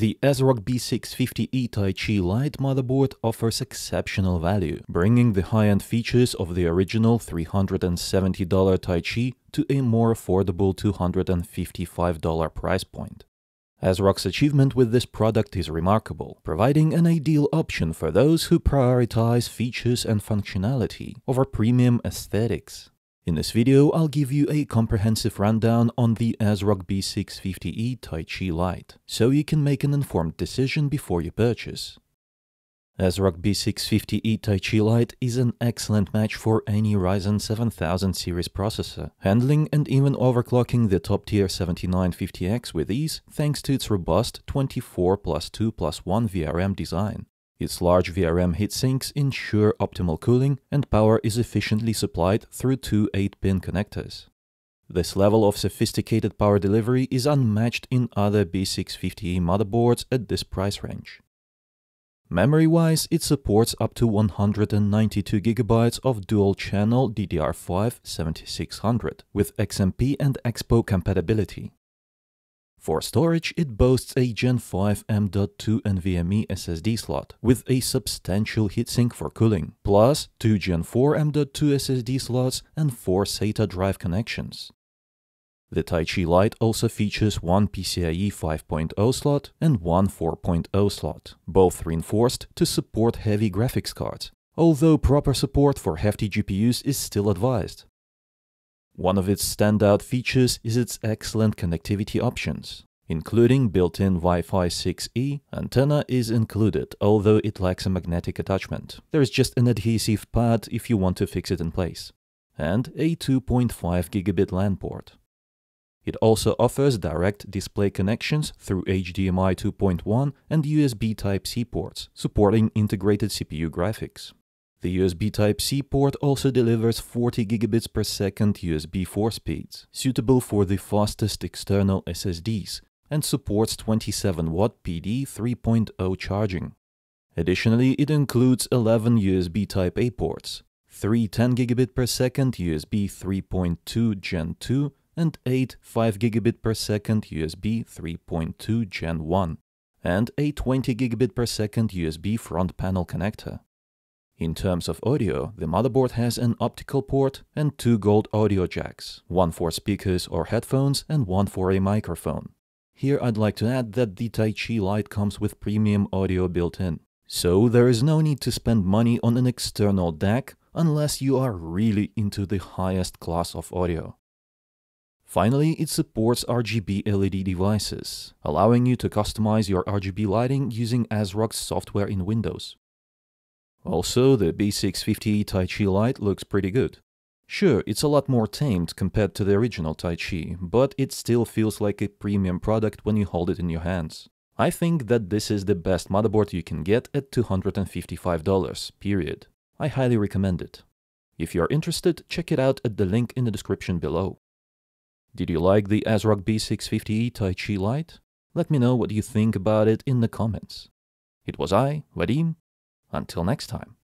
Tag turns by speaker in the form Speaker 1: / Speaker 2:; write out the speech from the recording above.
Speaker 1: The ASRock B650E Taichi Lite motherboard offers exceptional value, bringing the high-end features of the original $370 Taichi to a more affordable $255 price point. ASRock's achievement with this product is remarkable, providing an ideal option for those who prioritize features and functionality over premium aesthetics. In this video, I'll give you a comprehensive rundown on the ASRock B650E Taichi Lite, so you can make an informed decision before you purchase. ASRock B650E Taichi Lite is an excellent match for any Ryzen 7000 series processor, handling and even overclocking the top-tier 7950X with ease thanks to its robust 24 plus 2 plus 1 VRM design. Its large VRM heatsinks ensure optimal cooling and power is efficiently supplied through two 8-pin connectors. This level of sophisticated power delivery is unmatched in other B650E motherboards at this price range. Memory-wise, it supports up to 192GB of dual-channel DDR5 7600 with XMP and Expo compatibility. For storage, it boasts a Gen 5 M.2 NVMe SSD slot with a substantial heatsink for cooling, plus two Gen 4 M.2 SSD slots and four SATA drive connections. The Taichi Lite also features one PCIe 5.0 slot and one 4.0 slot, both reinforced to support heavy graphics cards, although proper support for hefty GPUs is still advised. One of its standout features is its excellent connectivity options. Including built-in Wi-Fi 6E, antenna is included, although it lacks a magnetic attachment. There is just an adhesive pad if you want to fix it in place. And a 2.5 gigabit LAN port. It also offers direct display connections through HDMI 2.1 and USB Type-C ports, supporting integrated CPU graphics. The USB Type-C port also delivers 40 gigabits per second USB 4 speeds, suitable for the fastest external SSDs, and supports 27 watt PD 3.0 charging. Additionally, it includes 11 USB Type-A ports, 3 10 gigabit per second USB 3.2 Gen 2, and 8 5 gigabit per second USB 3.2 Gen 1, and a 20 gigabit per second USB front panel connector. In terms of audio, the motherboard has an optical port and two gold audio jacks, one for speakers or headphones and one for a microphone. Here I'd like to add that the Taichi Lite comes with premium audio built in, so there is no need to spend money on an external DAC unless you are really into the highest class of audio. Finally, it supports RGB LED devices, allowing you to customize your RGB lighting using ASRock's software in Windows. Also, the B650 Taichi Lite looks pretty good. Sure, it's a lot more tamed compared to the original Taichi, but it still feels like a premium product when you hold it in your hands. I think that this is the best motherboard you can get at $255, period. I highly recommend it. If you're interested, check it out at the link in the description below. Did you like the ASRock B650E Taichi Lite? Let me know what you think about it in the comments. It was I, Vadim, until next time.